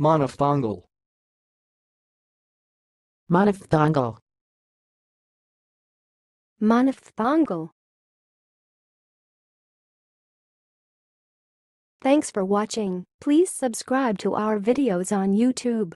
Monophthongal. monophthongal, Monophthongal. Thanks for watching. Please subscribe to our videos on YouTube.